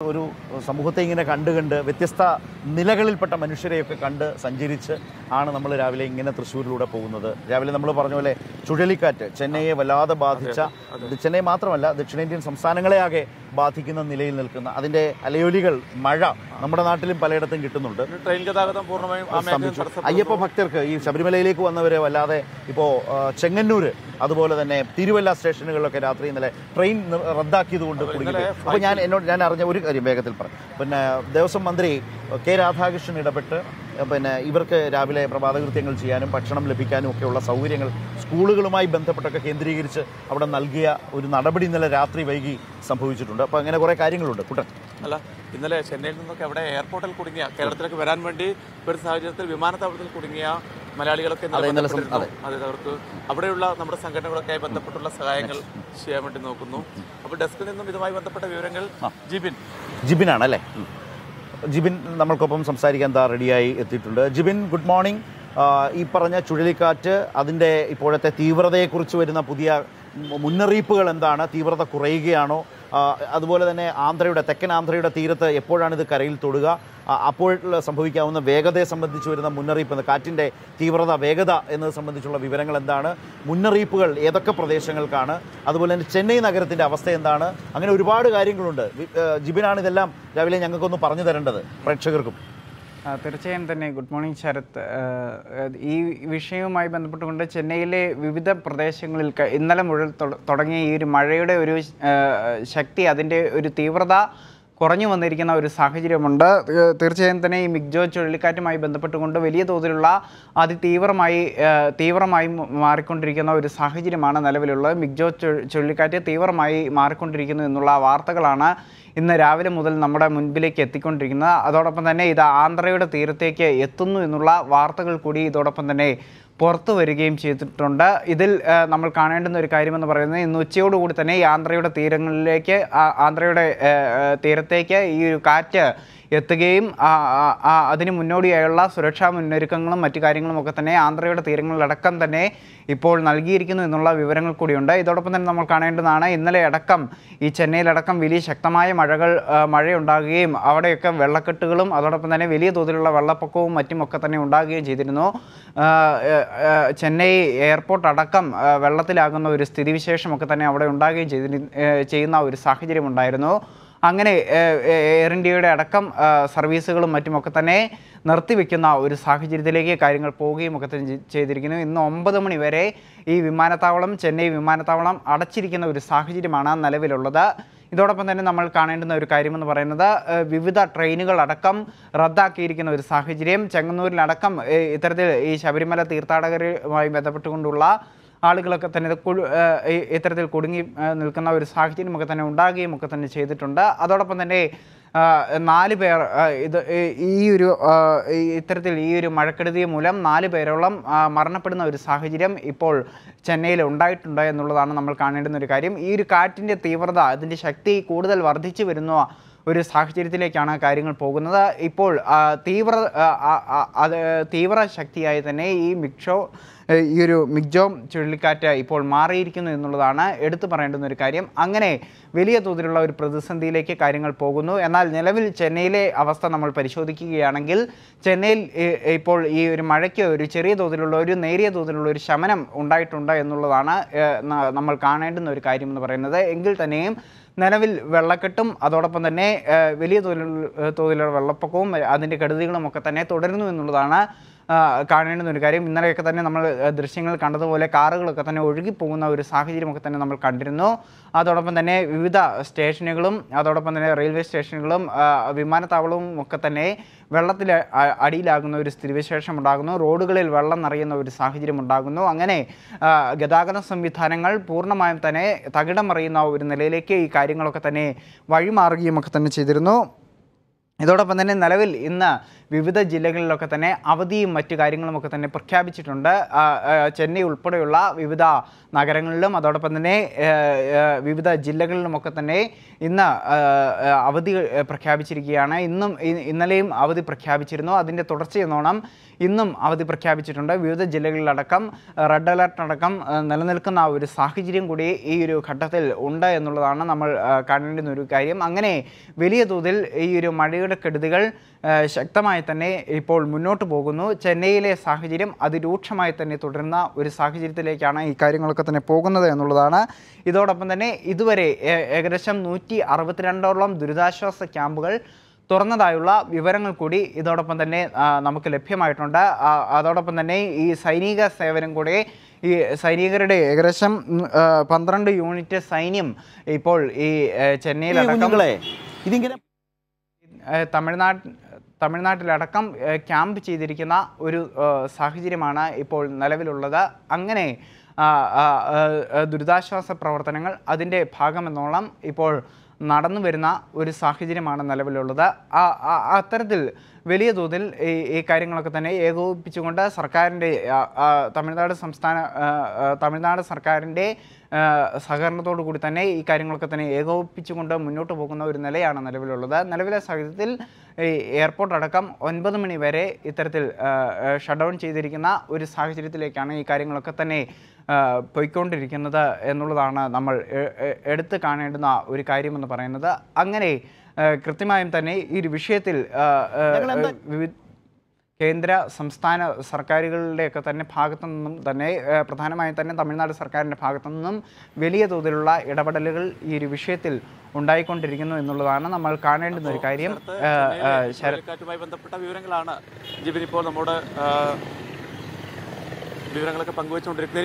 ഒരു സമൂഹത്തെ ഇങ്ങനെ കണ്ട് കണ്ട് വ്യത്യസ്ത നിലകളിൽപ്പെട്ട മനുഷ്യരെയൊക്കെ കണ്ട് സഞ്ചരിച്ച് ആണ് നമ്മൾ രാവിലെ ഇങ്ങനെ തൃശ്ശൂരിലൂടെ പോകുന്നത്. രാവിലെ നമ്മൾ പറഞ്ഞ പോലെ ചുഴലിക്കാറ്റ് ചെന്നൈയെ വല്ലാതെ ബാധിച്ച ചെന്നൈ മാത്രമല്ല ദക്ഷിണേന്ത്യൻ സംസ്ഥാനങ്ങളെയാകെ ബാധിക്കുന്ന നിലയിൽ നിൽക്കുന്ന അതിന്റെ അലയൊലികൾ മഴ നമ്മുടെ നാട്ടിലും പലയിടത്തും കിട്ടുന്നുണ്ട്. ട്രെയിൻ ഗതാഗതം പൂർണമായും അയ്യപ്പ ഭക്തർക്ക് ഈ ശബരിമലയിലേക്ക് വന്നവരെ വല്ലാതെ ഇപ്പോ ചെങ്ങന്നൂര് അതുപോലെ തന്നെ തിരുവല്ല സ്റ്റേഷനുകളിലൊക്കെ രാത്രി ഇന്നലെ ട്രെയിൻ റദ്ദാക്കിയതുകൊണ്ട് കുടുങ്ങി അപ്പോൾ ഞാൻ എന്നോട് ഞാൻ അറിഞ്ഞ ഒരു കാര്യം വേഗത്തിൽ പറഞ്ഞു പിന്നെ ദേവസ്വം മന്ത്രി കെ രാധാകൃഷ്ണൻ ഇടപെട്ട് പിന്നെ ഇവർക്ക് രാവിലെ പ്രഭാതകൃത്യങ്ങൾ ചെയ്യാനും ഭക്ഷണം ലഭിക്കാനും ഒക്കെയുള്ള സൗകര്യങ്ങൾ സ്കൂളുകളുമായി ബന്ധപ്പെട്ടൊക്കെ കേന്ദ്രീകരിച്ച് അവിടെ നൽകിയ ഒരു നടപടി ഇന്നലെ രാത്രി വൈകി സംഭവിച്ചിട്ടുണ്ട്. അപ്പോൾ അങ്ങനെ കുറേ കാര്യങ്ങളുണ്ട്. കുട്ടൻ. അല്ല ഇന്നലെ ചെന്നൈയിൽ നിന്നൊക്കെ അവിടെ എയർപോർട്ടിൽ കുടുങ്ങിയ കേരളത്തിലേക്ക് വരാൻ വേണ്ടി ഒരു സാഹചര്യത്തിൽ വിമാനത്താവളത്തിൽ കുടുങ്ങിയ മലയാളികളൊക്കെ അതെ, അവർക്ക് അവിടെയുള്ള നമ്മുടെ സംഘടനകളൊക്കെ ബന്ധപ്പെട്ടുള്ള സഹായങ്ങൾ ചെയ്യാൻ വേണ്ടി നോക്കുന്നു. അപ്പോൾ ഡെസ്കിൽ നിന്നും ഇതുമായി ബന്ധപ്പെട്ട വിവരങ്ങൾ ജിബിൻ. ജിബിൻ ആണല്ലേ ജിബിൻ നമ്മൾക്കൊപ്പം സംസാരിക്കാൻ എന്താ റെഡിയായി എത്തിയിട്ടുണ്ട്. Jibin good morning. ഈ പറഞ്ഞ ചുഴലിക്കാറ്റ് അതിന്റെ ഇപ്പോഴത്തെ തീവ്രതയെക്കുറിച്ച് വരുന്ന പുതിയ മുന്നറിയിപ്പുകൾ എന്താണ്? തീവ്രത കുറയുകയാണോ? അതുപോലെ തന്നെ ആന്ധ്രയുടെ തെക്കൻ ആന്ധ്രയുടെ തീരത്ത് എപ്പോഴാണ് ഇത് കരയിൽ തൊടുക? അപ്പോൾ സംഭവിക്കാവുന്ന വേഗതയെ സംബന്ധിച്ച് വരുന്ന മുന്നറിയിപ്പ് കാറ്റിന്റെ തീവ്രത വേഗത എന്നത് സംബന്ധിച്ചുള്ള വിവരങ്ങൾ എന്താണ്? മുന്നറിയിപ്പുകൾ ഏതൊക്കെ പ്രദേശങ്ങൾക്കാണ്? അതുപോലെ തന്നെ ചെന്നൈ നഗരത്തിന്റെ അവസ്ഥ എന്താണ്? അങ്ങനെ ഒരുപാട് കാര്യങ്ങളുണ്ട്. ജിബിനാണ് ഇതെല്ലാം രാവിലെ ഞങ്ങൾക്കൊന്ന് പറഞ്ഞു തരേണ്ടത് പ്രേക്ഷകർക്കും. തീർച്ചയായും തന്നെ. Good morning Sarath. ഈ വിഷയവുമായി ബന്ധപ്പെട്ടുകൊണ്ട് ചെന്നൈയിലെ വിവിധ പ്രദേശങ്ങളിൽ ഇന്നലെ മുഴുവൻ തുടങ്ങിയ ഈ ഒരു മഴയുടെ ഒരു ശക്തി അതിന്റെ ഒരു തീവ്രത കുറഞ്ഞു വന്നിരിക്കുന്ന ഒരു സാഹചര്യമുണ്ട്. തീർച്ചയായും തന്നെ ഈ മിഗ്ജോ ചുഴലിക്കാറ്റുമായി ബന്ധപ്പെട്ടുകൊണ്ട് വലിയ തോതിലുള്ള അതിതീവ്രമായി തീവ്രമായി മാറിക്കൊണ്ടിരിക്കുന്ന ഒരു സാഹചര്യമാണ് നിലവിലുള്ളത്. മിഗ്ജോ ചുഴ- ചുഴലിക്കാറ്റ് തീവ്രമായി മാറിക്കൊണ്ടിരിക്കുന്നു എന്നുള്ള വാർത്തകളാണ് ഇന്ന് രാവിലെ മുതൽ നമ്മുടെ മുൻപിലേക്ക് എത്തിക്കൊണ്ടിരിക്കുന്നത്. അതോടൊപ്പം തന്നെ ഇത് ആന്ധ്രയുടെ തീരത്തേക്ക് എത്തുന്നു എന്നുള്ള വാർത്തകൾ കൂടി ഇതോടൊപ്പം തന്നെ പുറത്തു വരികയും ചെയ്തിട്ടുണ്ട്. ഇതിൽ നമ്മൾ കാണേണ്ടുന്ന ഒരു കാര്യമെന്ന് പറയുന്നത് ഇന്ന് ഉച്ചയോടുകൂടി തന്നെ ഈ ആന്ധ്രയുടെ തീരങ്ങളിലേക്ക് ആന്ധ്രയുടെ തീരത്തേക്ക് ഈ ഒരു കാറ്റ് എത്തുകയും അതിന് മുന്നോടിയായുള്ള സുരക്ഷാ മുന്നൊരുക്കങ്ങളും മറ്റു കാര്യങ്ങളും ഒക്കെ തന്നെ ആന്ധ്രയുടെ തീരങ്ങളിലടക്കം തന്നെ ഇപ്പോൾ നൽകിയിരിക്കുന്നു എന്നുള്ള വിവരങ്ങൾ കൂടിയുണ്ട്. ഇതോടൊപ്പം തന്നെ നമ്മൾ കാണേണ്ടതാണ് ഇന്നലെ അടക്കം ഈ ചെന്നൈയിലടക്കം വലിയ ശക്തമായ മഴകൾ മഴയുണ്ടാകുകയും അവിടെയൊക്കെ വെള്ളക്കെട്ടുകളും അതോടൊപ്പം തന്നെ വലിയ തോതിലുള്ള വെള്ളപ്പൊക്കവും മറ്റുമൊക്കെ തന്നെ ഉണ്ടാകുകയും ചെയ്തിരുന്നു. ചെന്നൈ എയർപോർട്ട് അടക്കം വെള്ളത്തിലാകുന്ന ഒരു സ്ഥിതിവിശേഷമൊക്കെ തന്നെ അവിടെ ഉണ്ടാകുകയും ചെയ്തി ചെയ്യുന്ന ഒരു സാഹചര്യം ഉണ്ടായിരുന്നു. അങ്ങനെ എയർ ഇന്ത്യയുടെ അടക്കം സർവീസുകളും മറ്റുമൊക്കെ തന്നെ നിർത്തിവെക്കുന്ന ഒരു സാഹചര്യത്തിലേക്ക് കാര്യങ്ങൾ പോവുകയും ഒക്കെ തന്നെ ചെയ്തിരിക്കുന്നു. ഇന്ന് ഒമ്പത് മണി വരെ ഈ വിമാനത്താവളം ചെന്നൈ വിമാനത്താവളം അടച്ചിരിക്കുന്ന ഒരു സാഹചര്യമാണ് നിലവിലുള്ളത്. ഇതോടൊപ്പം തന്നെ നമ്മൾ കാണേണ്ടുന്ന ഒരു കാര്യമെന്ന് പറയുന്നത് വിവിധ ട്രെയിനുകൾ അടക്കം റദ്ദാക്കിയിരിക്കുന്ന ഒരു സാഹചര്യം. ചെങ്ങന്നൂരിലടക്കം ഇത്തരത്തിൽ ഈ ശബരിമല തീർത്ഥാടകരുമായി ബന്ധപ്പെട്ടുകൊണ്ടുള്ള ആളുകളൊക്കെ തന്നെ ഇത്തരത്തിൽ കുടുങ്ങി നിൽക്കുന്ന ഒരു സാഹചര്യം ഒക്കെ തന്നെ ഉണ്ടാകുകയും ഒക്കെ തന്നെ ചെയ്തിട്ടുണ്ട്. അതോടൊപ്പം തന്നെ നാല് പേർ ഇത് ഈ- ഒരു ഇത്തരത്തിൽ ഈ ഒരു മഴക്കെടുതി മൂലം നാല് പേരോളം മരണപ്പെടുന്ന ഒരു സാഹചര്യം ഇപ്പോൾ ചെന്നൈയിൽ ഉണ്ടായിട്ടുണ്ട് എന്നുള്ളതാണ് നമ്മൾ കാണേണ്ടുന്ന ഒരു കാര്യം. ഈ ഒരു കാറ്റിന്റെ തീവ്രത അതിന്റെ ശക്തി കൂടുതൽ വർദ്ധിച്ചു വരുന്ന ഒരു സാഹചര്യത്തിലേക്കാണ് കാര്യങ്ങൾ പോകുന്നത്. ഇപ്പോൾ തീവ്ര അത് തീവ്ര ശക്തിയായി തന്നെ ഈ മിക്ഷോ ഈ ഒരു മിഗ്ജോം ചുഴലിക്കാറ്റ് ഇപ്പോൾ മാറിയിരിക്കുന്നു എന്നുള്ളതാണ് എടുത്തു പറയേണ്ടുന്ന ഒരു കാര്യം. അങ്ങനെ വലിയ തോതിലുള്ള ഒരു പ്രതിസന്ധിയിലേക്ക് കാര്യങ്ങൾ പോകുന്നു. എന്നാൽ നിലവിൽ ചെന്നൈയിലെ അവസ്ഥ നമ്മൾ പരിശോധിക്കുകയാണെങ്കിൽ ചെന്നൈയിൽ ഇപ്പോൾ ഈ ഒരു മഴയ്ക്ക് ഒരു ചെറിയ തോതിലുള്ള ഒരു നേരിയ തോതിലുള്ള ഒരു ശമനം ഉണ്ടായിട്ടുണ്ട് എന്നുള്ളതാണ് നമ്മൾ കാണേണ്ടുന്ന ഒരു കാര്യം എന്ന് പറയുന്നത്. എങ്കിൽ തന്നെയും നിലവിൽ വെള്ളക്കെട്ടും അതോടൊപ്പം തന്നെ വലിയ തോതിലുള്ള തോതിലുള്ള വെള്ളപ്പൊക്കവും അതിന്റെ കെടുതികളും ഒക്കെ തന്നെ തുടരുന്നു എന്നുള്ളതാണ് കാണേണ്ടുന്ന ഒരു കാര്യം. ഇന്നലെയൊക്കെ തന്നെ നമ്മൾ ദൃശ്യങ്ങൾ കണ്ടതുപോലെ കാറുകളൊക്കെ തന്നെ ഒഴുകി പോകുന്ന ഒരു സാഹചര്യമൊക്കെ തന്നെ നമ്മൾ കണ്ടിരുന്നു. അതോടൊപ്പം തന്നെ വിവിധ സ്റ്റേഷനുകളും അതോടൊപ്പം തന്നെ റെയിൽവേ സ്റ്റേഷനുകളും വിമാനത്താവളവും ഒക്കെ തന്നെ വെള്ളത്തിൽ അടിയിലാകുന്ന ഒരു സ്ഥിതിവിശേഷം ഉണ്ടാകുന്നു. റോഡുകളിൽ വെള്ളം നിറയുന്ന ഒരു സാഹചര്യം ഉണ്ടാകുന്നു. അങ്ങനെ ഗതാഗത സംവിധാനങ്ങൾ പൂർണമായും തന്നെ തകിടം മറിയുന്ന ഒരു നിലയിലേക്ക് ഈ കാര്യങ്ങളൊക്കെ തന്നെ വഴിമാറുകയും ഒക്കെ തന്നെ ചെയ്തിരുന്നു. ഇതോടൊപ്പം തന്നെ നിലവിൽ ഇന്ന് വിവിധ ജില്ലകളിലൊക്കെ തന്നെ അവധിയും മറ്റു കാര്യങ്ങളുമൊക്കെ തന്നെ പ്രഖ്യാപിച്ചിട്ടുണ്ട്. ചെന്നൈ ഉൾപ്പെടെയുള്ള വിവിധ നഗരങ്ങളിലും അതോടൊപ്പം തന്നെ വിവിധ ജില്ലകളിലുമൊക്കെ തന്നെ ഇന്ന് അവധി പ്രഖ്യാപിച്ചിരിക്കുകയാണ്. ഇന്നും ഇന്നലെയും അവധി പ്രഖ്യാപിച്ചിരുന്നു. അതിന്റെ തുടർച്ചയെന്നോണം ഇന്നും അവധി പ്രഖ്യാപിച്ചിട്ടുണ്ട്. വിവിധ ജില്ലകളിലടക്കം റെഡ് അലർട്ട് അടക്കം നിലനിൽക്കുന്ന ഒരു സാഹചര്യം കൂടി ഈ ഒരു ഘട്ടത്തിൽ ഉണ്ട് എന്നുള്ളതാണ് നമ്മൾ കാണേണ്ടുന്ന ഒരു കാര്യം. അങ്ങനെ വലിയ തോതിൽ ഈ ഒരു മഴയുടെ കെടുതികൾ ആ, ശക്തമായി തന്നെ ഇപ്പോൾ മുന്നോട്ട് പോകുന്നു. ചെന്നൈയിലെ സാഹചര്യം അതിരൂക്ഷമായി തന്നെ തുടരുന്ന ഒരു സാഹചര്യത്തിലേക്കാണ് ഈ കാര്യങ്ങളൊക്കെ തന്നെ പോകുന്നത് എന്നുള്ളതാണ്. ഇതോടൊപ്പം തന്നെ ഇതുവരെ ഏകദേശം നൂറ്റി അറുപത്തിരണ്ടോളം ദുരിതാശ്വാസ ക്യാമ്പുകൾ തുറന്നതായുള്ള വിവരങ്ങൾ കൂടി ഇതോടൊപ്പം തന്നെ നമുക്ക് ലഭ്യമായിട്ടുണ്ട്. അതോടൊപ്പം തന്നെ ഈ സൈനിക സേവനം കൂടെ ഈ സൈനികരുടെ ഏകദേശം പന്ത്രണ്ട് യൂണിറ്റ് സൈന്യം ഇപ്പോൾ ഈ ചെന്നൈയിലെ ചെന്നൈയിലടക്കം ഇതിങ്ങനെ തമിഴ്നാട് തമിഴ്നാട്ടിലടക്കം ക്യാമ്പ് ചെയ്തിരിക്കുന്ന ഒരു സാഹചര്യമാണ് ഇപ്പോൾ നിലവിലുള്ളത്. അങ്ങനെ ദുരിതാശ്വാസ പ്രവർത്തനങ്ങൾ അതിന്റെ ഭാഗമെന്നോളം ഇപ്പോൾ നടന്നു വരുന്ന ഒരു സാഹചര്യമാണ് നിലവിലുള്ളത്. അത്തരത്തിൽ വലിയ തോതിൽ ഈ ഈ കാര്യങ്ങളൊക്കെ തന്നെ ഏകോപിപ്പിച്ചുകൊണ്ട് സർക്കാരിന്റെ തമിഴ്നാട് സംസ്ഥാന തമിഴ്നാട് സർക്കാരിന്റെ സഹകരണത്തോടു കൂടി തന്നെ ഈ കാര്യങ്ങളൊക്കെ തന്നെ ഏകോപിപ്പിച്ചുകൊണ്ട് മുന്നോട്ട് പോകുന്ന ഒരു നിലയാണ് നിലവിലുള്ളത്. നിലവിലെ സാഹചര്യത്തിൽ എയർപോർട്ട് അടക്കം ഒൻപത് മണി വരെ ഇത്തരത്തിൽ ഷട്ട് ഡൗൺ ചെയ്തിരിക്കുന്ന ഒരു സാഹചര്യത്തിലേക്കാണ് ഈ കാര്യങ്ങളൊക്കെ തന്നെ പോയിക്കൊണ്ടിരിക്കുന്നത് എന്നുള്ളതാണ് നമ്മൾ എടുത്തു കാണേണ്ടുന്ന ഒരു കാര്യമെന്ന് പറയുന്നത്. അങ്ങനെ കൃത്യമായും തന്നെ ഈ ഒരു വിഷയത്തിൽ ആ, ആ, ഞങ്ങളെന്താ- വിവി- കേന്ദ്ര സംസ്ഥാന സർക്കാരുകളുടെയൊക്കെ തന്നെ ഭാഗത്തു നിന്നും തന്നെ പ്രധാനമായും തന്നെ തമിഴ്നാട് സർക്കാരിന്റെ ഭാഗത്തു നിന്നും വലിയ തോതിലുള്ള ഇടപെടലുകൾ ഈ ഒരു വിഷയത്തിൽ ഉണ്ടായിക്കൊണ്ടിരിക്കുന്നു എന്നുള്ളതാണ് നമ്മൾ കാണേണ്ടുന്ന ഒരു കാര്യം. ചുഴലിക്കാറ്റുമായി ബന്ധപ്പെട്ട വിവരങ്ങളാണ് ജിബിൻ ഇപ്പോൾ നമ്മുടെ വിവരങ്ങളൊക്കെ പങ്കുവച്ചുകൊണ്ടിരിക്കുന്നത്.